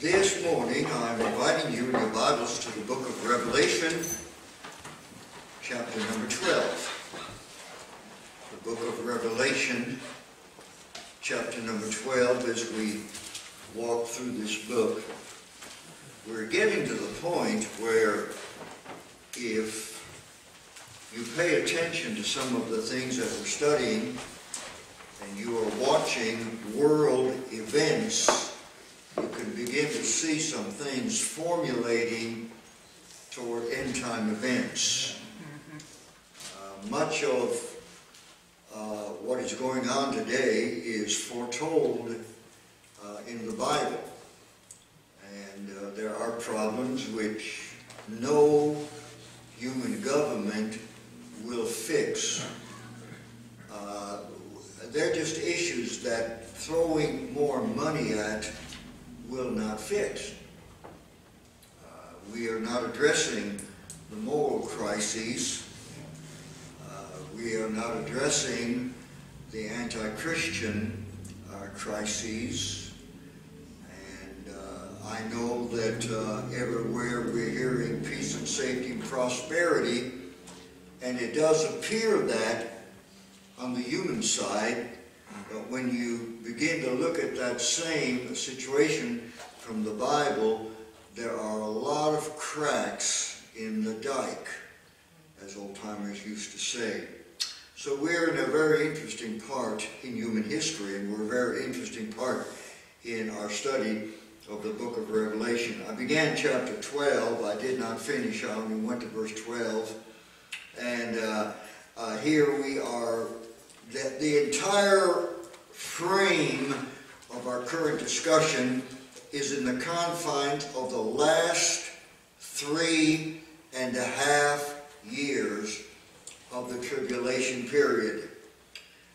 This morning, I'm inviting you in your Bibles to the book of Revelation, chapter number 12. The book of Revelation, chapter number 12, as we walk through this book, we're getting to the point where if you pay attention to some of the things that we're studying, and you are watching world events, begin to see some things formulating toward end time events. Uh, much of uh, what is going on today is foretold uh, in the Bible. And uh, there are problems which no human government will fix. Uh, they're just issues that throwing more money at will not fix. Uh, we are not addressing the moral crises. Uh, we are not addressing the anti-Christian uh, crises. And uh, I know that uh, everywhere we're hearing peace and safety and prosperity, and it does appear that on the human side, but when you begin to look at that same situation from the Bible, there are a lot of cracks in the dike, as old timers used to say. So we're in a very interesting part in human history, and we're a very interesting part in our study of the book of Revelation. I began chapter 12. I did not finish. I only went to verse 12. And uh, uh, here we are that the entire frame of our current discussion is in the confines of the last three and a half years of the tribulation period.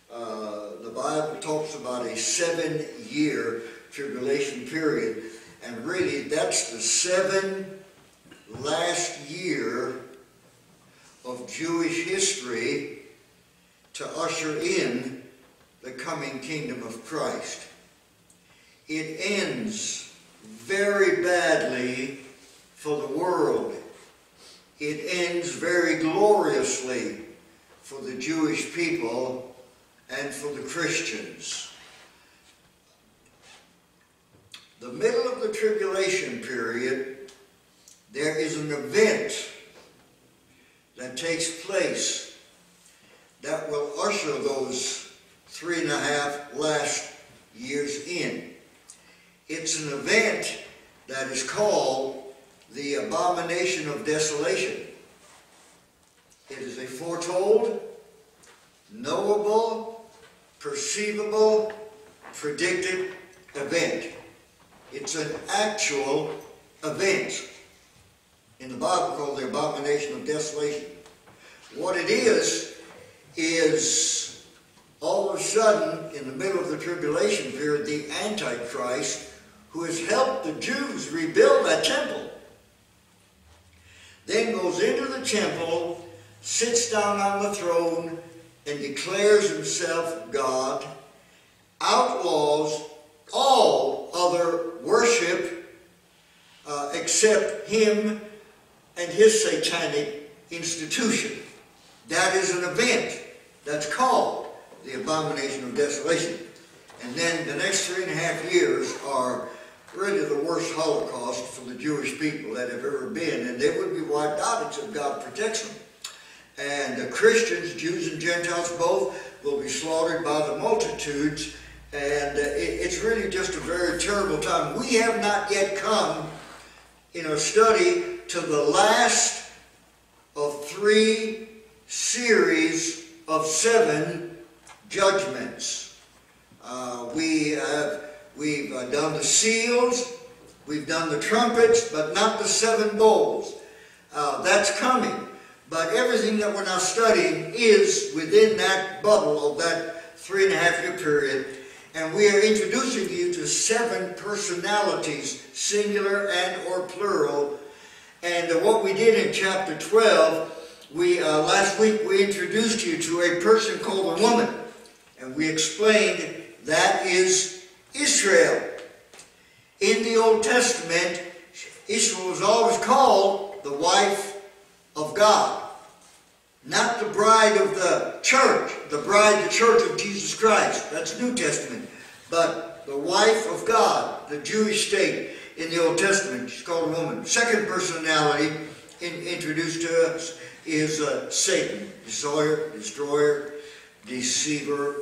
Uh, the Bible talks about a seven year tribulation period, and really that's the seven last year of Jewish history to usher in the coming kingdom of Christ. It ends very badly for the world. It ends very gloriously for the Jewish people and for the Christians. The middle of the tribulation period, there is an event that takes place that will usher those three and a half last years in. It's an event that is called the abomination of desolation. It is a foretold, knowable, perceivable, predicted event. It's an actual event. In the Bible called the abomination of desolation. What it is, is all of a sudden, in the middle of the tribulation period, the Antichrist, who has helped the Jews rebuild that temple, then goes into the temple, sits down on the throne, and declares himself God, outlaws all other worship uh, except him and his satanic institution. That is an event that's called the abomination of desolation. And then the next three and a half years are really the worst Holocaust for the Jewish people that have ever been, and they would be wiped out except God protects them. And the Christians, Jews and Gentiles both, will be slaughtered by the multitudes, and uh, it's really just a very terrible time. We have not yet come in our study to the last of three series of seven judgments. Uh, we have, we've uh, done the seals, we've done the trumpets, but not the seven bowls. Uh, that's coming. But everything that we're now studying is within that bubble of that three and a half year period. And we are introducing you to seven personalities, singular and or plural. And what we did in chapter 12 we uh, last week we introduced you to a person called a woman, and we explained that is Israel. In the Old Testament, Israel was always called the wife of God. Not the bride of the church, the bride, the church of Jesus Christ. That's New Testament. But the wife of God, the Jewish state in the Old Testament, she's called a woman. Second personality in, introduced to us is uh, Satan, destroyer, destroyer, deceiver.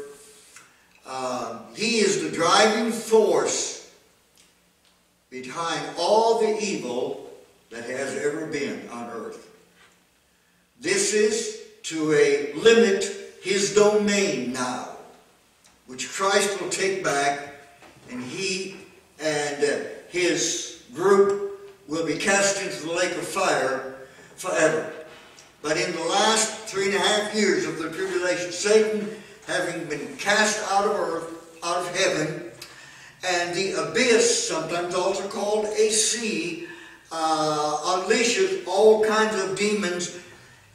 Uh, he is the driving force behind all the evil that has ever been on earth. This is to a limit his domain now, which Christ will take back, and he and his group will be cast into the lake of fire forever. But in the last three and a half years of the tribulation, Satan, having been cast out of earth, out of heaven, and the abyss, sometimes also called a sea, uh, unleashes all kinds of demons.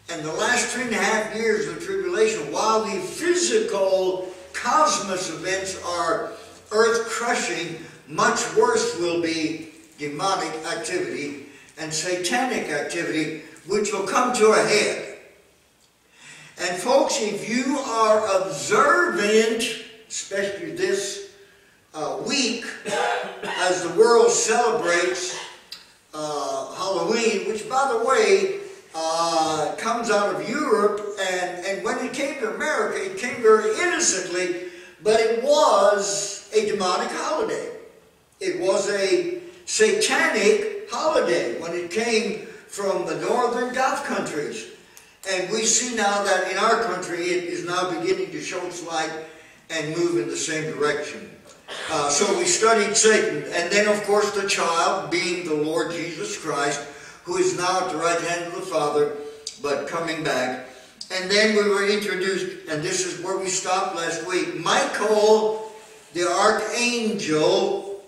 And the last three and a half years of the tribulation, while the physical cosmos events are earth crushing, much worse will be demonic activity and satanic activity, which will come to a head. And folks, if you are observant, especially this uh, week, as the world celebrates uh, Halloween, which, by the way, uh, comes out of Europe, and, and when it came to America, it came very innocently, but it was a demonic holiday. It was a satanic holiday when it came from the northern Gulf countries. And we see now that in our country it is now beginning to show its light and move in the same direction. Uh, so we studied Satan, and then of course the child being the Lord Jesus Christ, who is now at the right hand of the Father, but coming back. And then we were introduced, and this is where we stopped last week, Michael, the archangel.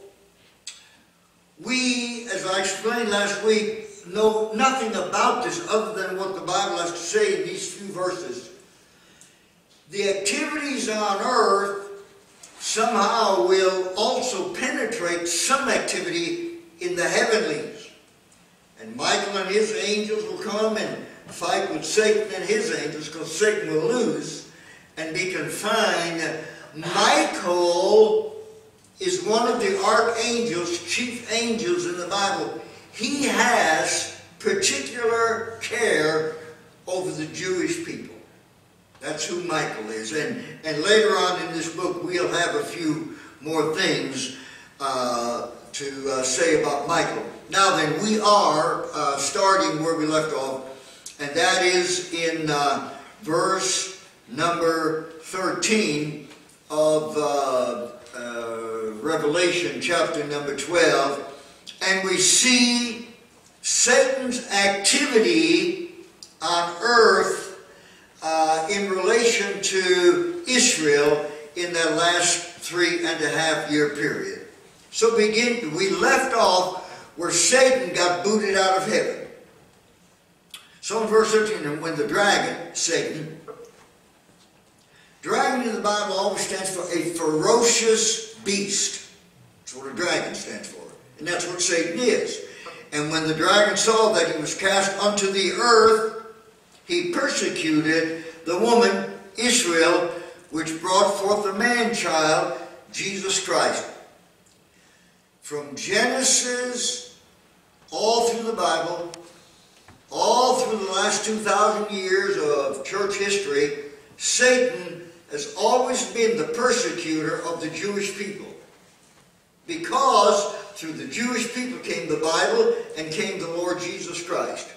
We, as I explained last week, know nothing about this other than what the Bible has to say in these few verses. The activities on earth somehow will also penetrate some activity in the heavenlies. And Michael and his angels will come and fight with Satan and his angels because Satan will lose and be confined. Michael is one of the archangels, chief angels in the Bible. He has particular care over the Jewish people. That's who Michael is. And, and later on in this book, we'll have a few more things uh, to uh, say about Michael. Now then, we are uh, starting where we left off, and that is in uh, verse number 13 of uh, uh, Revelation, chapter number 12. And we see Satan's activity on earth uh, in relation to Israel in that last three and a half year period. So begin, we left off where Satan got booted out of heaven. So in verse 13, when the dragon, Satan, dragon in the Bible always stands for a ferocious beast. That's what a dragon stands for. And that's what Satan is. And when the dragon saw that he was cast unto the earth, he persecuted the woman Israel, which brought forth the man-child, Jesus Christ. From Genesis all through the Bible, all through the last 2,000 years of church history, Satan has always been the persecutor of the Jewish people. Because through the Jewish people came the Bible and came the Lord Jesus Christ.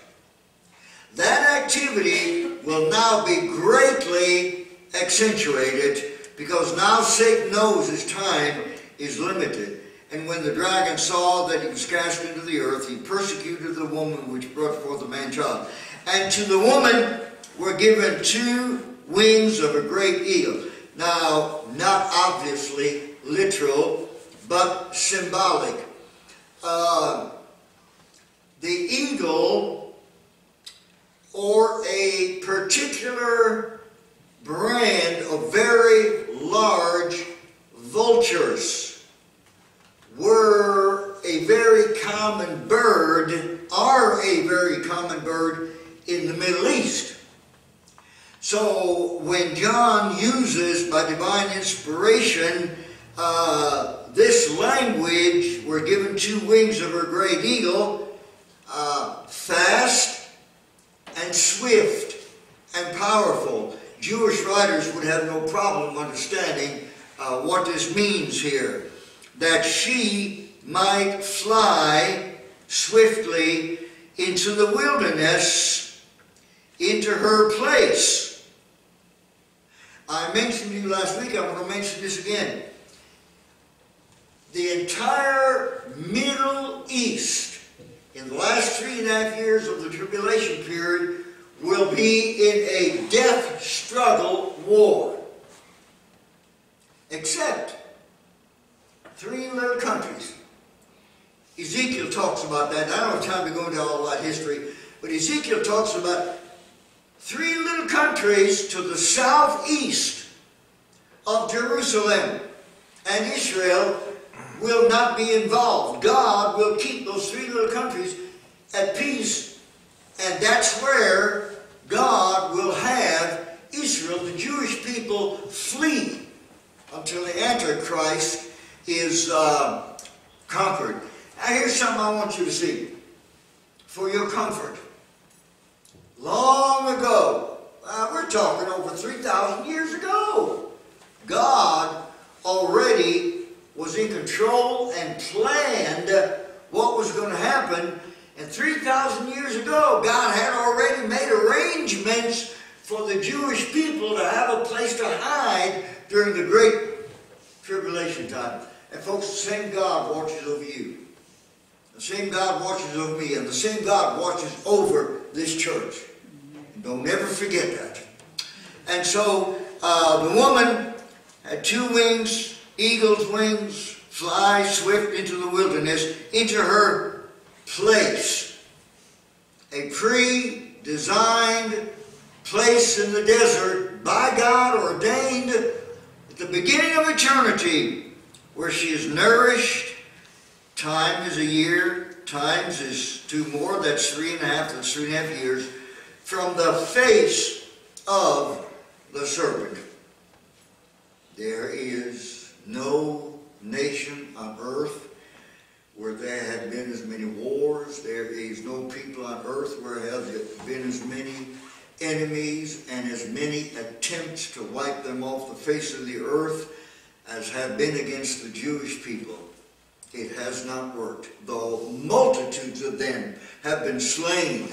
That activity will now be greatly accentuated because now Satan knows his time is limited. And when the dragon saw that he was cast into the earth, he persecuted the woman which brought forth the man-child. And to the woman were given two wings of a great eagle. Now, not obviously literal, but symbolic. Uh, the eagle or a particular brand of very large vultures were a very common bird, are a very common bird in the Middle East. So when John uses by divine inspiration uh, this language, we're given two wings of her great eagle, uh, fast and swift and powerful. Jewish writers would have no problem understanding uh, what this means here. That she might fly swiftly into the wilderness, into her place. I mentioned to you last week, I'm going to mention this again. The entire Middle East, in the last three and a half years of the tribulation period, will be in a death struggle war. Except three little countries. Ezekiel talks about that. I don't have time to go into all that history, but Ezekiel talks about three little countries to the southeast of Jerusalem and Israel will not be involved. God will keep those three little countries at peace, and that's where God will have Israel, the Jewish people, flee until the Antichrist is uh, conquered. Now here's something I want you to see for your comfort. Long ago, uh, we're talking over 3,000 years ago, God already was in control and planned what was going to happen. And 3,000 years ago, God had already made arrangements for the Jewish people to have a place to hide during the great tribulation time. And folks, the same God watches over you. The same God watches over me. And the same God watches over this church. And don't ever forget that. And so, uh, the woman had two wings, eagle's wings, fly swift into the wilderness, into her place. A pre-designed place in the desert by God ordained at the beginning of eternity where she is nourished. Time is a year, times is two more, that's three and a half, that's three and a half years, from the face of the serpent. There is no nation on earth where there had been as many wars. There is no people on earth where there have been as many enemies and as many attempts to wipe them off the face of the earth as have been against the Jewish people. It has not worked, though multitudes of them have been slain,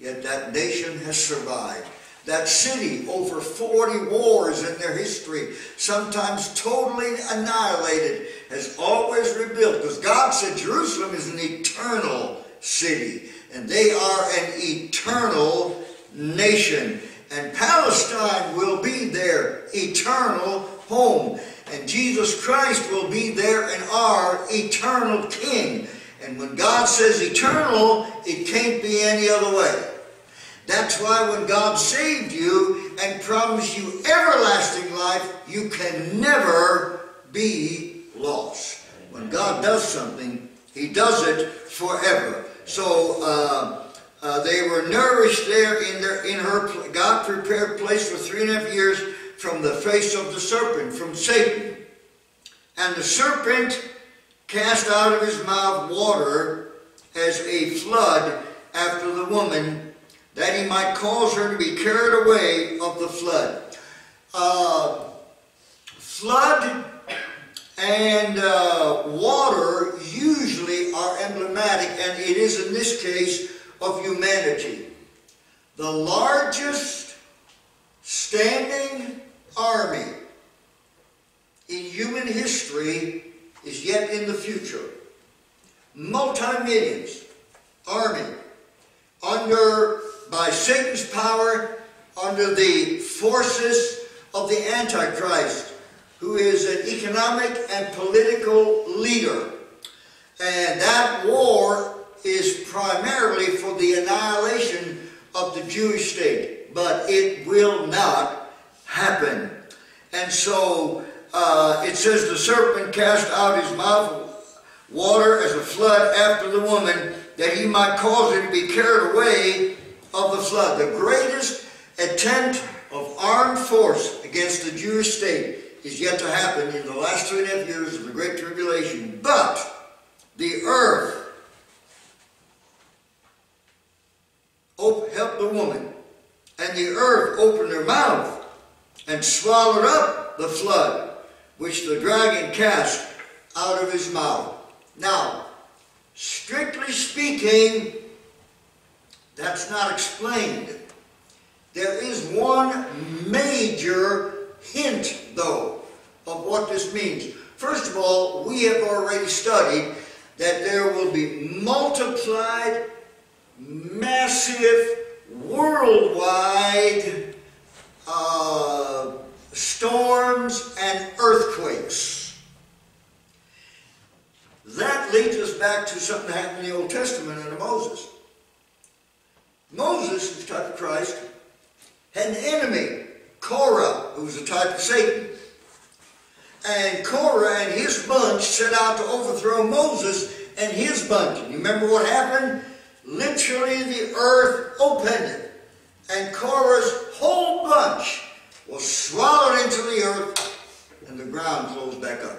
yet that nation has survived. That city, over 40 wars in their history, sometimes totally annihilated, has always rebuilt. Because God said Jerusalem is an eternal city, and they are an eternal nation. And Palestine will be their eternal home. And Jesus Christ will be there and our eternal King. And when God says eternal, it can't be any other way. That's why when God saved you and promised you everlasting life, you can never be lost. When God does something, He does it forever. So uh, uh, they were nourished there in their in her God prepared place for three and a half years from the face of the serpent, from Satan. And the serpent cast out of his mouth water as a flood after the woman that he might cause her to be carried away of the flood. Uh, flood and uh, water usually are emblematic, and it is in this case of humanity. The largest standing army in human history is yet in the future. Multi-millions army under by Satan's power under the forces of the Antichrist, who is an economic and political leader. And that war is primarily for the annihilation of the Jewish state, but it will not happen. And so uh, it says the serpent cast out his mouth water as a flood after the woman, that he might cause her to be carried away of the flood. The greatest attempt of armed force against the Jewish state is yet to happen in the last three and a half years of the Great Tribulation. But the earth helped the woman, and the earth opened her mouth and swallowed up the flood which the dragon cast out of his mouth. Now, strictly speaking, that's not explained. There is one major hint, though, of what this means. First of all, we have already studied that there will be multiplied, massive, worldwide uh, storms and earthquakes. That leads us back to something that happened in the Old Testament under Moses. Moses, who's type of Christ, had an enemy, Korah, who was a type of Satan. And Korah and his bunch set out to overthrow Moses and his bunch. You remember what happened? Literally the earth opened and Korah's whole bunch was swallowed into the earth and the ground closed back up.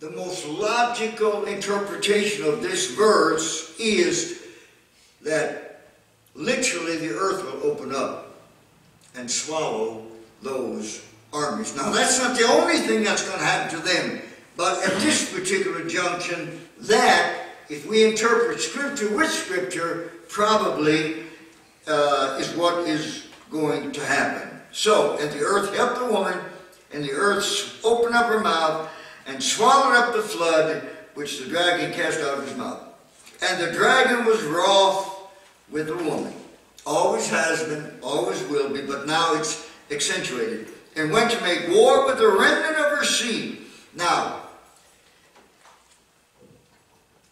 The most logical interpretation of this verse is that literally the earth will open up and swallow those armies. Now that's not the only thing that's going to happen to them, but at this particular junction, that, if we interpret Scripture with Scripture, probably uh, is what is going to happen. So, and the earth helped the woman, and the earth opened up her mouth and swallowed up the flood which the dragon cast out of his mouth. And the dragon was wroth with the woman. Always has been, always will be, but now it's accentuated. And went to make war with the remnant of her seed. Now,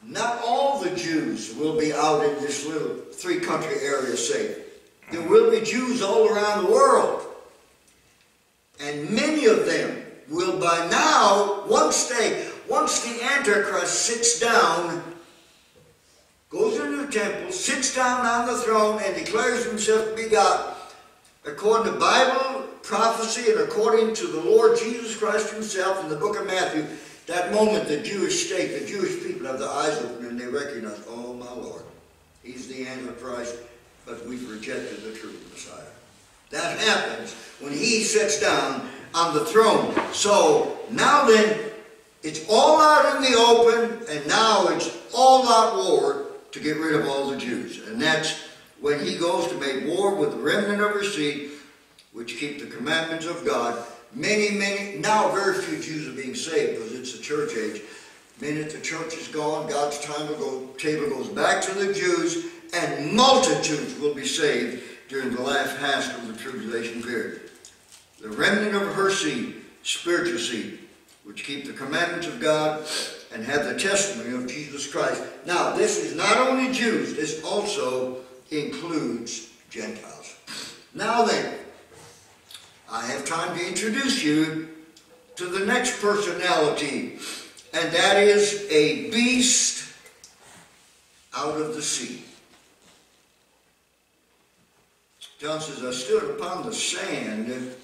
not all the Jews will be out in this little three country area safe. There will be Jews all around the world. And many of them will by now, once they, once the Antichrist sits down, goes into the temple, sits down on the throne, and declares himself to be God, according to Bible prophecy and according to the Lord Jesus Christ himself in the book of Matthew, that moment the Jewish state, the Jewish people have their eyes open and they recognize, oh my Lord, he's the Antichrist, but we've rejected the true Messiah. That happens when he sits down on the throne. So now then, it's all out in the open, and now it's all out war to get rid of all the Jews. And that's when he goes to make war with the remnant of her seed, which keep the commandments of God. Many, many, now very few Jews are being saved because it's the church age. Minute the church is gone, God's time go, table goes back to the Jews, and multitudes will be saved during the last half of the tribulation period. The remnant of her seed, spiritual seed, which keep the commandments of God and have the testimony of Jesus Christ. Now, this is not only Jews, this also includes Gentiles. Now then, I have time to introduce you to the next personality, and that is a beast out of the sea. John says, I stood upon the sand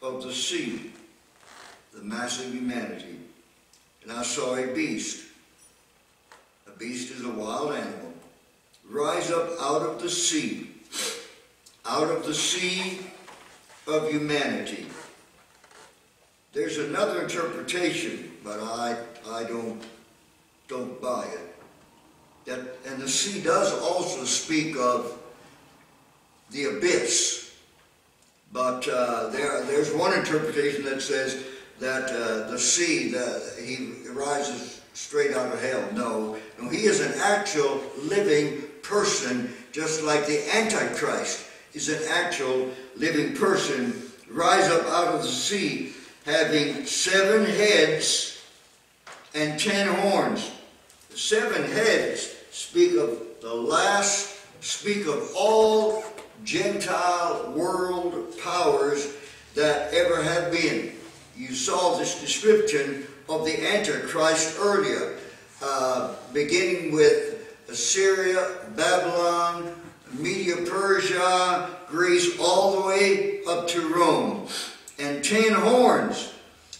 of the sea, the mass of humanity, and I saw a beast. A beast is a wild animal. Rise up out of the sea, out of the sea of humanity. There's another interpretation, but I, I don't, don't buy it. That, and the sea does also speak of the abyss. But uh, there, there's one interpretation that says that uh, the sea, the, he rises straight out of hell. No, no, he is an actual living person, just like the Antichrist is an actual living person. Rise up out of the sea, having seven heads and ten horns. The seven heads speak of the last, speak of all Gentile world powers that ever have been. You saw this description of the Antichrist earlier, uh, beginning with Assyria, Babylon, Media Persia, Greece, all the way up to Rome. And ten horns,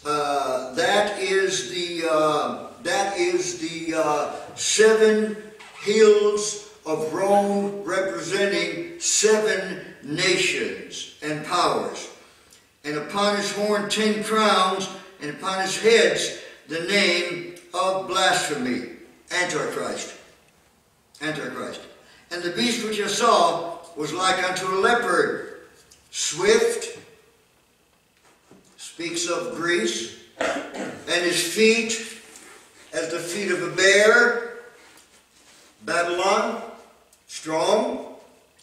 uh, that is the, uh, that is the uh, seven hills of Rome representing seven nations and powers. And upon his horn ten crowns, and upon his heads the name of blasphemy, Antichrist. Antichrist. And the beast which I saw was like unto a leopard, swift, speaks of Greece, and his feet as the feet of a bear, Babylon, strong,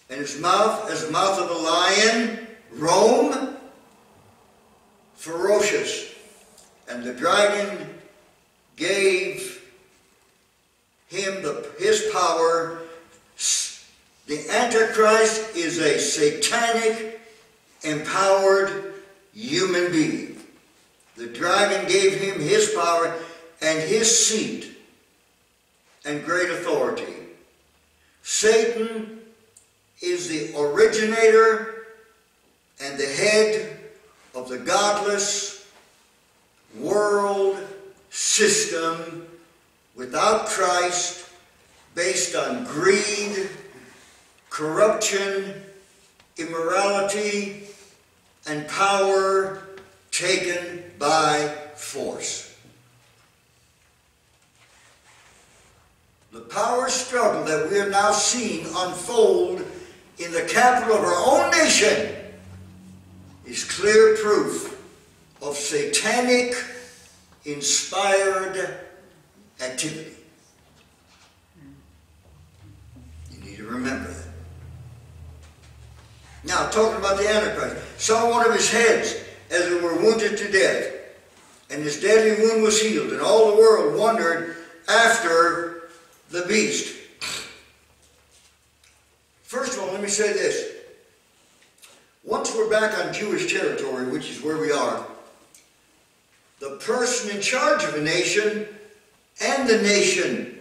and his mouth as the mouth of a lion, Rome, ferocious. And the dragon gave him the, his power. The Antichrist is a satanic, empowered human being. The dragon gave him his power and his seat and great authority. Satan is the originator and the head of the godless world system without Christ, based on greed, corruption, immorality, and power taken by force. The power struggle that we are now seeing unfold in the capital of our own nation is clear proof of satanic inspired activity. You need to remember that. Now, talking about the Antichrist, saw one of his heads as it were wounded to death, and his deadly wound was healed, and all the world wondered after the beast. First of all, let me say this. Back on Jewish territory, which is where we are, the person in charge of a nation and the nation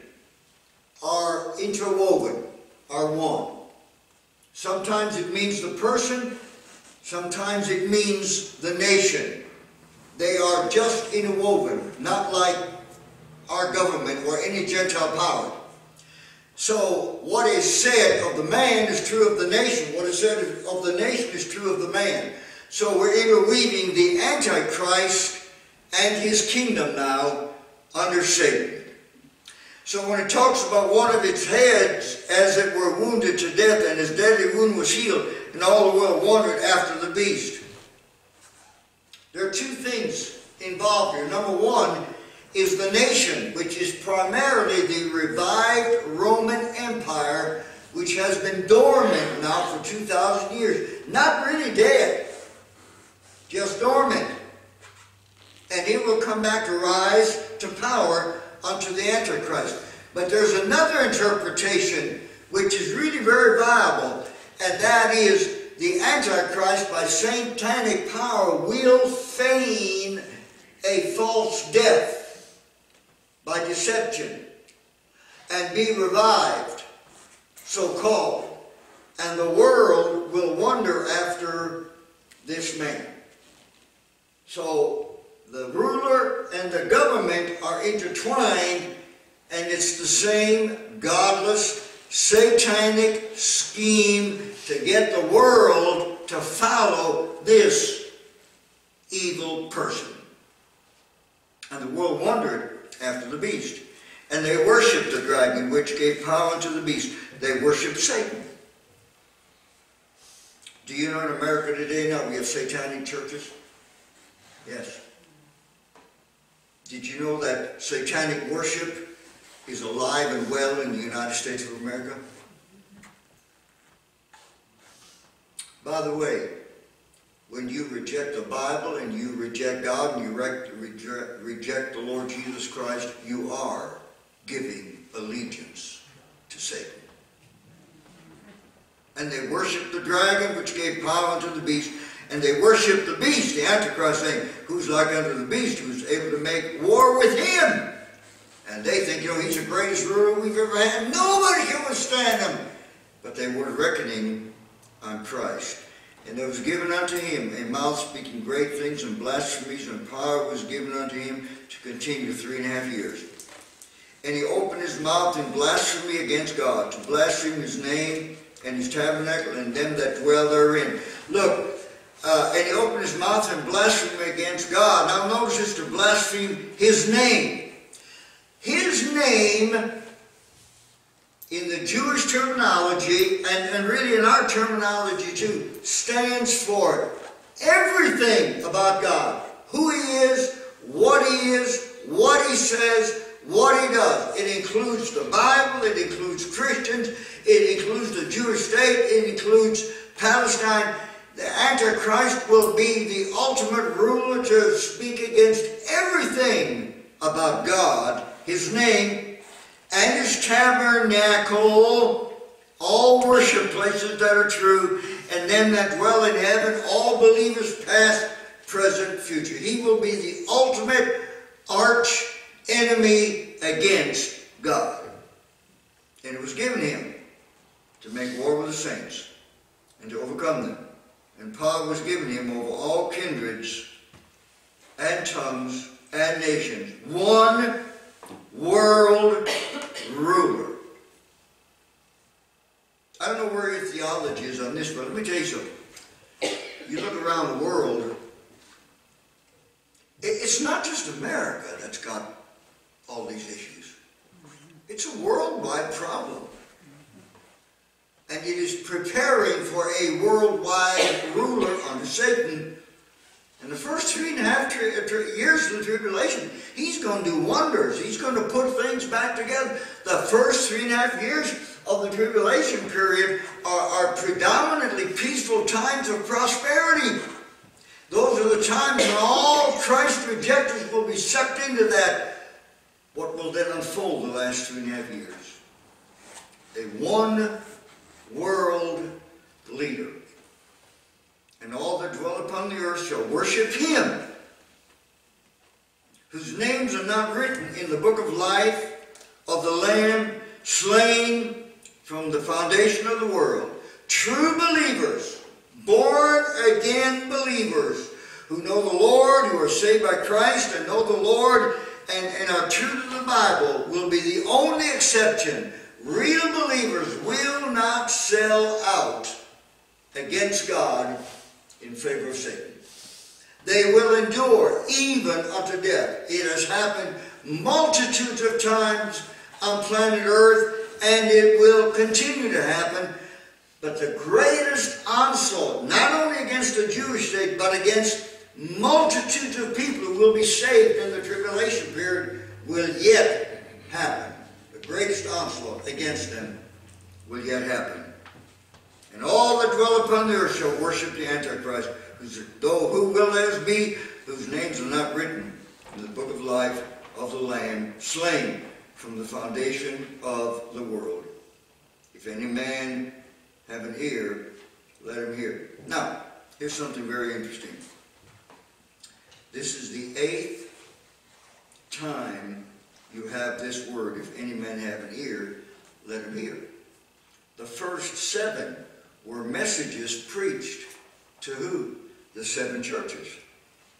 are interwoven, are one. Sometimes it means the person, sometimes it means the nation. They are just interwoven, not like our government or any Gentile power. So what is said of the man is true of the nation. What is said of the nation is true of the man. So we're interweaving the Antichrist and his kingdom now under Satan. So when it talks about one of its heads, as it were wounded to death, and his deadly wound was healed, and all the world wondered after the beast. There are two things involved here. Number one is the nation, which is primarily the revived Roman Empire, which has been dormant now for 2,000 years. Not really dead, just dormant. And it will come back to rise to power unto the Antichrist. But there's another interpretation which is really very viable, and that is the Antichrist by satanic power will feign a false death by deception and be revived, so called. And the world will wonder after this man. So the ruler and the government are intertwined, and it's the same godless, satanic scheme to get the world to follow this evil person. And the world wondered after the beast. And they worshipped the dragon, which gave power to the beast. They worshipped Satan. Do you know in America today now we have satanic churches? Yes. Did you know that satanic worship is alive and well in the United States of America? By the way, when you reject the Bible and you reject God and you reject, reject the Lord Jesus Christ, you are giving allegiance to Satan. And they worshiped the dragon which gave power to the beast, And they worship the beast, the Antichrist, saying, Who's like unto the beast, who's able to make war with him? And they think, you know, he's the greatest ruler we've ever had. Nobody can withstand him. But they were reckoning on Christ. And there was given unto him a mouth speaking great things and blasphemies, and power was given unto him to continue three and a half years. And he opened his mouth in blasphemy against God, to blaspheme his name and his tabernacle and them that dwell therein. Look, uh, and he opened his mouth in blasphemy against God. Now notice this, to blaspheme his name. His name in the Jewish terminology, and, and really in our terminology too, stands for everything about God. Who He is, what He is, what He says, what He does. It includes the Bible, it includes Christians, it includes the Jewish state, it includes Palestine. The Antichrist will be the ultimate ruler to speak against everything about God, His name, and his tabernacle, all worship places that are true, and them that dwell in heaven, all believers past, present, future. He will be the ultimate arch enemy against God. And it was given him to make war with the saints and to overcome them. And power was given him over all kindreds and tongues and nations. One world ruler. I don't know where your theology is on this, but let me tell you something. You look around the world, it's not just America that's got all these issues. It's a worldwide problem. And it is preparing for a worldwide ruler under Satan in the first three and a half years of the tribulation, he's going to do wonders. He's going to put things back together. The first three and a half years of the tribulation period are, are predominantly peaceful times of prosperity. Those are the times when all Christ rejectors will be sucked into that, what will then unfold the last three and a half years. A one world leader and all that dwell upon the earth shall worship him, whose names are not written in the book of life of the Lamb slain from the foundation of the world. True believers, born again believers, who know the Lord, who are saved by Christ and know the Lord and, and are true to the Bible, will be the only exception. Real believers will not sell out against God in favor of Satan. They will endure even unto death. It has happened multitudes of times on planet Earth, and it will continue to happen. But the greatest onslaught, not only against the Jewish state, but against multitudes of people who will be saved in the tribulation period, will yet happen. The greatest onslaught against them will yet happen. And all that dwell upon the earth shall worship the Antichrist, though who will theirs be, whose names are not written in the book of life of the Lamb, slain from the foundation of the world. If any man have an ear, let him hear. Now, here's something very interesting. This is the eighth time you have this word, if any man have an ear, let him hear. The first seven were messages preached to who? The seven churches.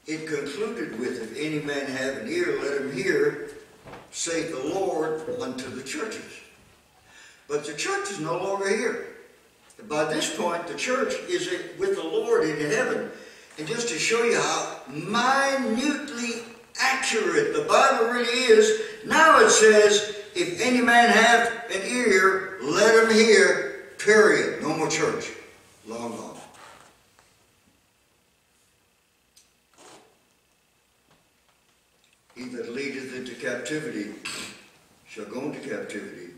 It concluded with, if any man have an ear, let him hear, saith the Lord unto the churches. But the church is no longer here. By this point, the church is with the Lord in heaven. And just to show you how minutely accurate the Bible really is, now it says, if any man have an ear, let him hear Period. No more church. Long gone. He that leadeth into captivity shall go into captivity.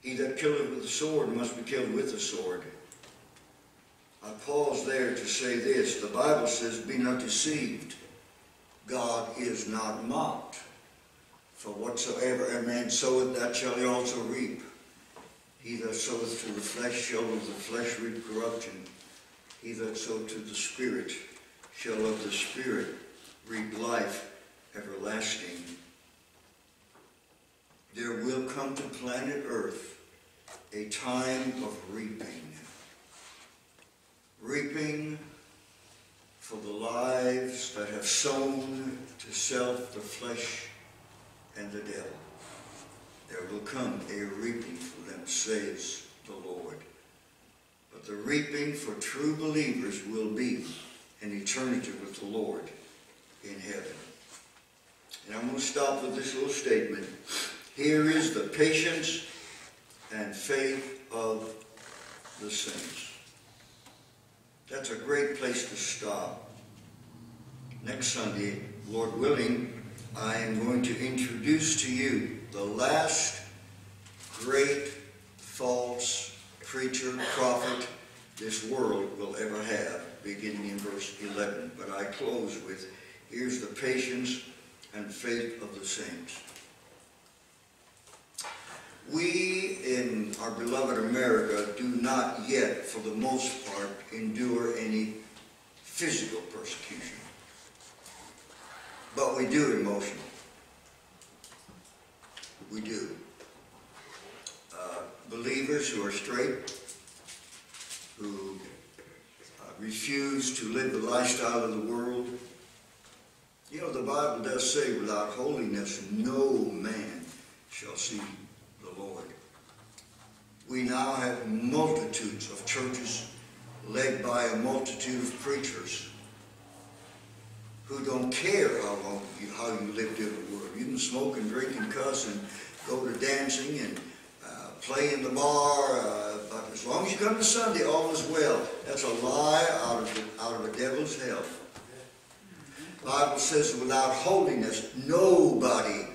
He that killeth with the sword must be killed with the sword. I pause there to say this. The Bible says, Be not deceived. God is not mocked. For whatsoever a man soweth, that shall he also reap. He that soweth to the flesh shall of the flesh reap corruption, He that sowed to the Spirit shall of the Spirit reap life everlasting. There will come to planet Earth a time of reaping. Reaping for the lives that have sown to self, the flesh, and the devil. There will come a reaping for them, says the Lord. But the reaping for true believers will be an eternity with the Lord in heaven. And I'm going to stop with this little statement. Here is the patience and faith of the saints. That's a great place to stop. Next Sunday, Lord willing, I am going to introduce to you the last great false preacher, prophet this world will ever have, beginning in verse 11. But I close with, here's the patience and faith of the saints. We in our beloved America do not yet, for the most part, endure any physical persecution. But we do emotional. We do. Uh, believers who are straight, who uh, refuse to live the lifestyle of the world. You know, the Bible does say, without holiness, no man shall see the Lord. We now have multitudes of churches led by a multitude of preachers who don't care how long you, how you lived in the world. You can smoke and drink and cuss and go to dancing and uh, play in the bar, uh, but as long as you come to Sunday, all is well. That's a lie out of the, out of the devil's hell. Bible says without holiness, nobody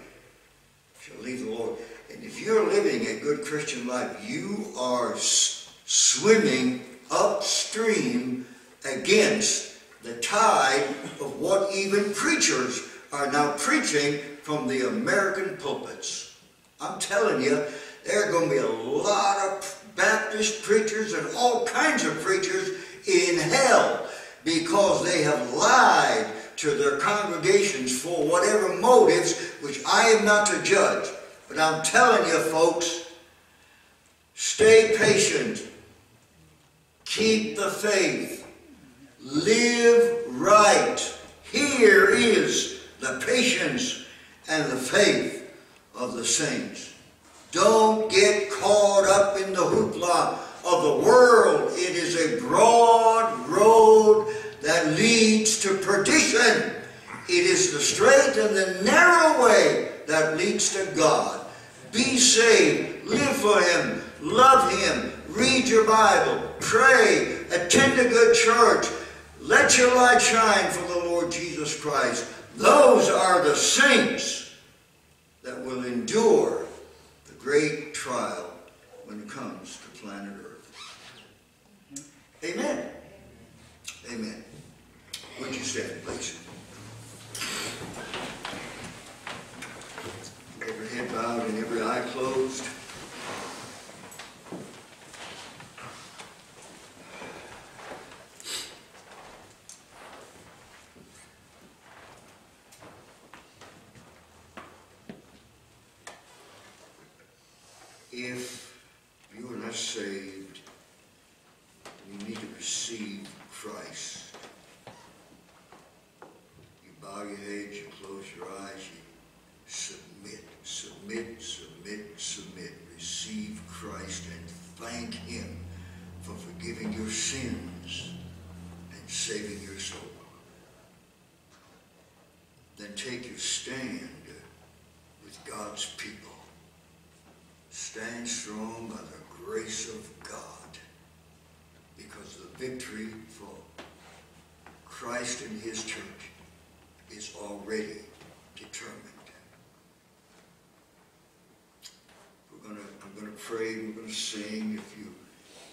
shall leave the Lord. And if you're living a good Christian life, you are swimming upstream against the tide of what even preachers are now preaching from the American pulpits. I'm telling you, there are going to be a lot of Baptist preachers and all kinds of preachers in hell because they have lied to their congregations for whatever motives, which I am not to judge. But I'm telling you, folks, stay patient. Keep the faith. Live right. Here is the patience and the faith of the saints. Don't get caught up in the hoopla of the world. It is a broad road that leads to perdition. It is the straight and the narrow way that leads to God. Be saved. Live for Him. Love Him. Read your Bible. Pray. Attend a good church. Let your light shine for the Lord Jesus Christ. Those are the saints that will endure the great trial when it comes to planet Earth. Amen. Amen. Would you stand, please? Every head bowed and every eye closed. If you are not saved, you need to receive Christ. You bow your head, you close your eyes, you submit, submit, submit, submit. Receive Christ and thank Him for forgiving your sins and saving your soul. Then take your stand with God's people. Stand strong by the grace of God because the victory for Christ and His church is already determined. We're gonna, I'm going to pray, we're going to sing. If you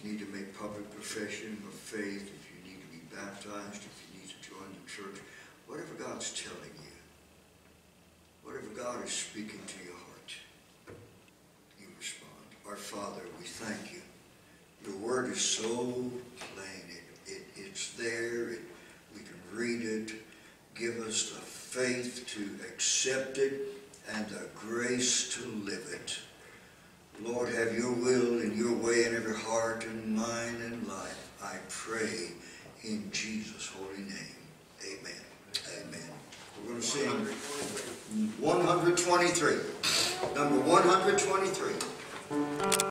need to make public profession of faith, if you need to be baptized, if you need to join the church, whatever God's telling you, whatever God is speaking to your heart, you respond. Our Father, we thank you. Your word is so plain. It, it, it there, and we can read it. Give us the faith to accept it and the grace to live it. Lord, have your will and your way in every heart and mind and life. I pray in Jesus' holy name. Amen. Amen. We're going to sing 123. Number 123.